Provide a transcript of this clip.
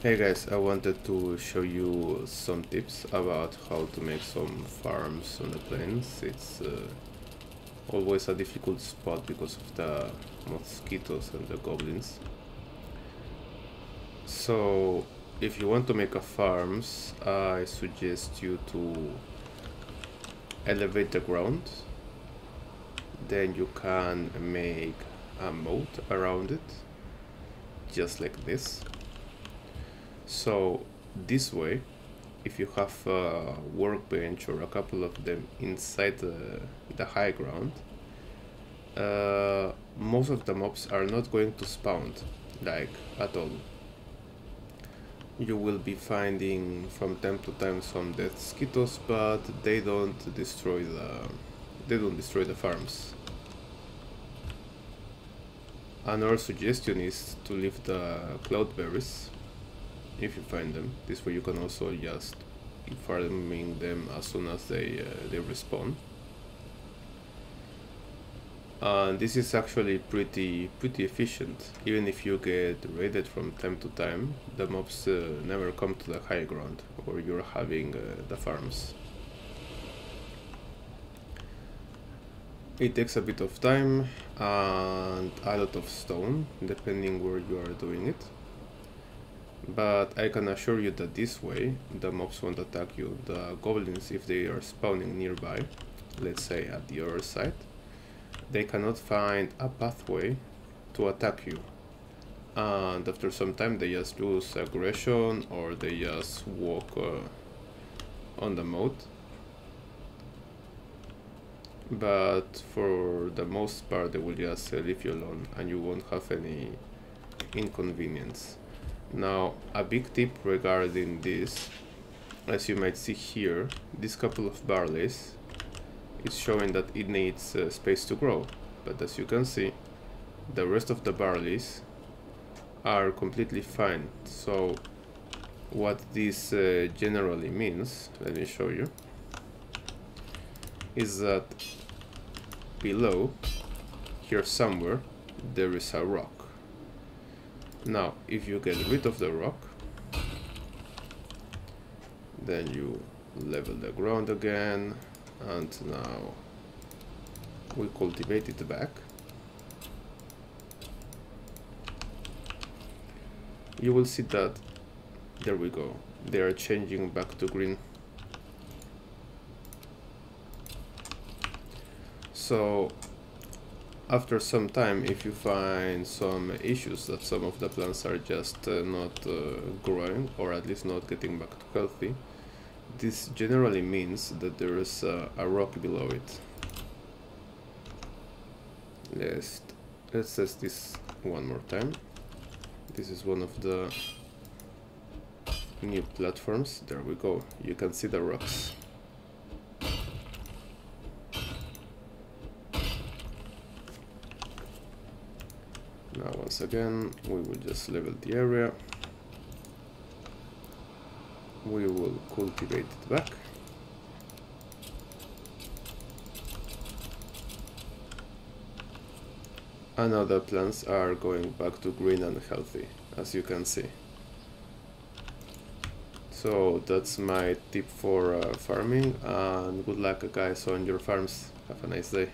Hey guys, I wanted to show you some tips about how to make some farms on the plains. It's uh, always a difficult spot because of the mosquitoes and the goblins. So, if you want to make a farms, I suggest you to elevate the ground. Then you can make a moat around it, just like this so this way, if you have a workbench or a couple of them inside the, the high ground, uh, most of the mobs are not going to spawn, like at all. You will be finding from time to time some dead mosquitoes, but they don't destroy the they don't destroy the farms. Another suggestion is to leave the cloudberries if you find them. This way you can also just farming them as soon as they, uh, they respawn. And this is actually pretty pretty efficient. Even if you get raided from time to time, the mobs uh, never come to the high ground where you're having uh, the farms. It takes a bit of time and a lot of stone, depending where you are doing it. But I can assure you that this way, the mobs won't attack you. The goblins, if they are spawning nearby, let's say at the other side, they cannot find a pathway to attack you. And after some time they just lose aggression or they just walk uh, on the moat. But for the most part they will just leave you alone and you won't have any inconvenience. Now, a big tip regarding this, as you might see here, this couple of barleys is showing that it needs uh, space to grow. But as you can see, the rest of the barleys are completely fine. So what this uh, generally means, let me show you, is that below, here somewhere, there is a rock. Now, if you get rid of the rock, then you level the ground again, and now we cultivate it back. You will see that, there we go, they are changing back to green. So after some time, if you find some issues that some of the plants are just uh, not uh, growing or at least not getting back to healthy, this generally means that there is uh, a rock below it. Let's, let's test this one more time. This is one of the new platforms. There we go. You can see the rocks. Now once again, we will just level the area. We will cultivate it back. And other plants are going back to green and healthy, as you can see. So that's my tip for uh, farming and good luck guys on your farms. Have a nice day.